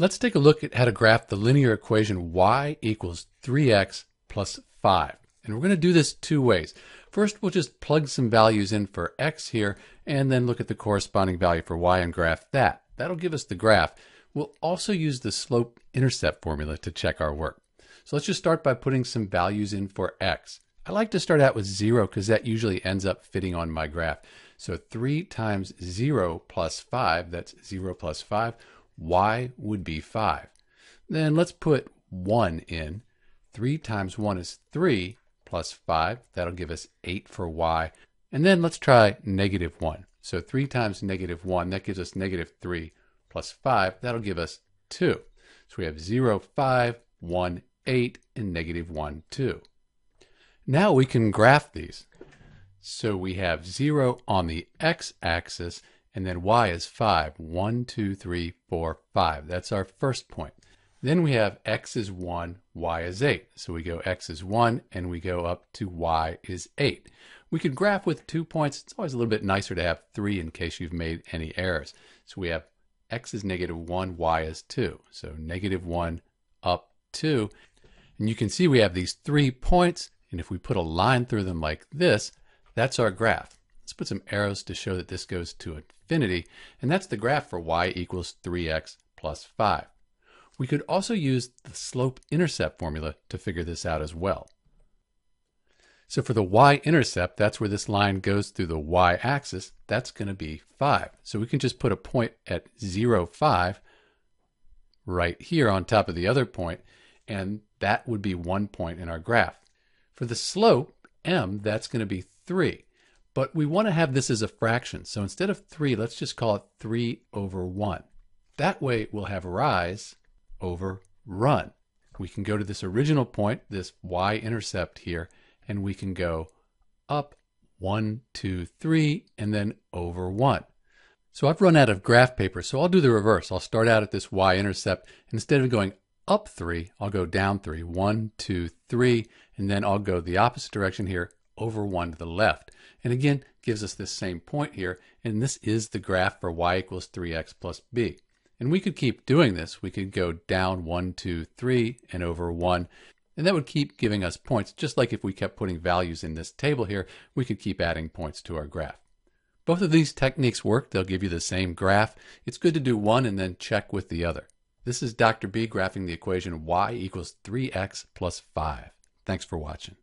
Let's take a look at how to graph the linear equation y equals 3x plus 5. And we're going to do this two ways. First, we'll just plug some values in for x here, and then look at the corresponding value for y and graph that. That'll give us the graph. We'll also use the slope-intercept formula to check our work. So let's just start by putting some values in for x. I like to start out with 0 because that usually ends up fitting on my graph. So 3 times 0 plus 5, that's 0 plus 5, y would be 5. Then let's put 1 in. 3 times 1 is 3 plus 5. That'll give us 8 for y. And then let's try negative 1. So 3 times negative 1, that gives us negative 3 plus 5. That'll give us 2. So we have 0, 5, 1, 8, and negative 1, 2. Now we can graph these. So we have 0 on the x-axis and then y is 5. 1, 2, 3, 4, 5. That's our first point. Then we have x is 1, y is 8. So we go x is 1 and we go up to y is 8. We could graph with two points. It's always a little bit nicer to have three in case you've made any errors. So we have x is negative 1, y is 2. So negative 1 up 2. And you can see we have these three points. And if we put a line through them like this, that's our graph. Let's put some arrows to show that this goes to infinity, and that's the graph for y equals 3x plus 5. We could also use the slope-intercept formula to figure this out as well. So for the y-intercept, that's where this line goes through the y-axis, that's going to be 5. So we can just put a point at 0, 5 right here on top of the other point, and that would be one point in our graph. For the slope, m, that's going to be 3. But we want to have this as a fraction. So instead of 3, let's just call it 3 over 1. That way we'll have rise over run. We can go to this original point, this y-intercept here, and we can go up 1, 2, 3, and then over 1. So I've run out of graph paper, so I'll do the reverse. I'll start out at this y-intercept, instead of going up 3, I'll go down 3. 1, 2, 3, and then I'll go the opposite direction here, over 1 to the left. And again, gives us this same point here, and this is the graph for y equals 3x plus b. And we could keep doing this. We could go down 1, 2, 3, and over 1, and that would keep giving us points, just like if we kept putting values in this table here, we could keep adding points to our graph. Both of these techniques work. They'll give you the same graph. It's good to do one and then check with the other. This is Dr. B graphing the equation y equals 3x plus 5. Thanks for watching.